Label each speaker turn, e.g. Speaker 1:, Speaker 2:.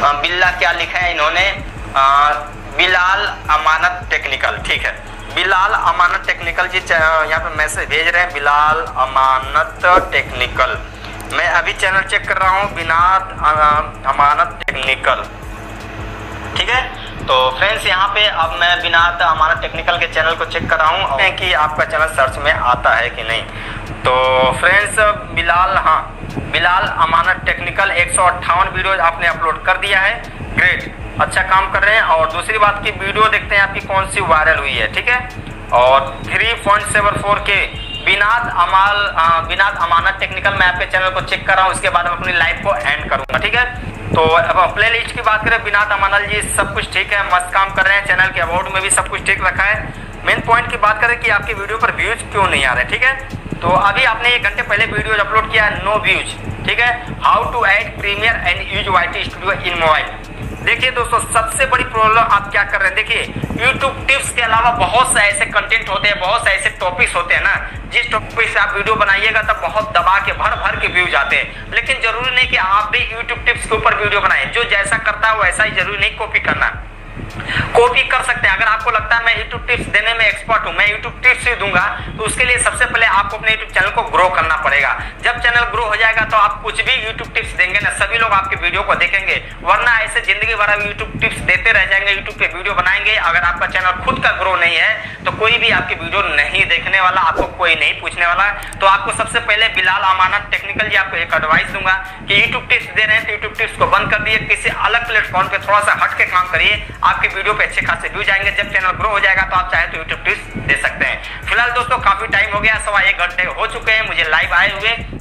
Speaker 1: बिल्ला क्या लिखा है इन्होंने? अ, बिलाल अमानत टेक्निकल ठीक है। बिलाल अमानत टेक्निकल जी यहाँ पे मैसेज भेज रहे हैं बिलाल अमानत टेक्निकल। मैं अभी चैनल चेक कर रहा हूँ बिनाद अ, अमानत टेक्निकल। ठीक है? तो फ्रेंड्स यहाँ पे अब मैं बिना अमानत टेक्निकल के चैनल को चेक कर रहा हूँ कि आपका चैनल सर्च में आता है कि नहीं। तो फ्रेंड्स बिलाल हाँ। बिलाल, अमानत टेक्निकल एक वीडियो आपने अपलोड कर दिया है। ग्रेट अच्छा काम कर रहे हैं। और दूसरी बात की वीडियो देखते हैं आपकी कौन सी वायरल हुई है, ठीक है? और थ्री पॉइंट सेवन फोर के बिनाद अमाल बिनाद अमानत टेक्निकल मैं आपके चैनल को चेक कर रहा हूँ। उसके बाद अपनी लाइव को एंड करूँगा, ठीक है? तो अब प्ले लिस्ट की बात करें। बिनाद अमानल जी, सब कुछ ठीक है? मस्त काम कर रहे हैं। चैनल के अबाउट में भी सब कुछ ठीक रखा है। मेन पॉइंट की बात करें कि आपकी वीडियो पर व्यूज़ क्यों नहीं आ रहे, ठीक है? तो अभी आपने एक घंटे पहले वीडियो अपलोड किया है नो व्यूज़ ठीक है? How to add premiere and use Y studio in mobile देखिए दोस्तों, सबसे बड़ी प्रॉब्लम आप क्या कर रहे हैं? देखिए, YouTube टिप्स के अलावा बहुत से ऐसे कंटेंट होते हैं, बहुत से ऐसे टॉपिक्स होते हैं ना, जिस टॉपिक से आप वीडियो बनाइएगा तब बहुत दबा के भर भर के व्यूज़ आते हैं। लेकिन ज़रूरी नहीं कि आप भी यूट्यूब टिप्स के ऊपर वीडियो बनाएँ। जो जैसा करता है, वैसा ही ज़रूरी नहीं कॉपी करना। कॉपी कर सकते हैं। अगर आपको लगता है मैं यूट्यूब टिप्स देने में एक्सपर्ट हूँ, मैं यूट्यूब टिप्स ही दूँगा तो उसके लिए सबसे पहले आपको अपने यूट्यूब चैनल को ग्रो करना पड़ेगा। जब चैनल ग्रो हो जाएगा तो आप कुछ भी यूट्यूब टिप्स देंगे ना लोग आपके वीडियो को देखेंगे। वरना ऐसे ज़िंदगी भर आप यूट्यूब टिप्स देते रह जाएँगे यूट्यूब पे वीडियो बनाएँगे। अगर आपका चैनल खुद का ग्रो नहीं है तो कोई भी आपकी वीडियो नहीं देखने वाला, आपको कोई नहीं पूछने वाला। तो आपको सबसे पहले बिलाल अमानत टेक्निकल जी आपको एक एडवाइस दूँगा कि यूट्यूब टिप्स दे रहे हैं तो यूट्यूब टिप्स को बंद कर दिए। किसी अलग प्लेटफॉर्म पे थोड़ा सा हट के काम करिए। आपकी वीडियो पे अच्छे खासे व्यूज़ आएँगे जब चैनल ग्रो हो जाएगा तो आप चाहे तो यूट्यूब टिप्स दे सकते हैं। फ़िलहाल दोस्तों, काफ़ी टाइम हो गया, सवा एक घंटे हो चुके हैं। मुझे लाइव आए हुए।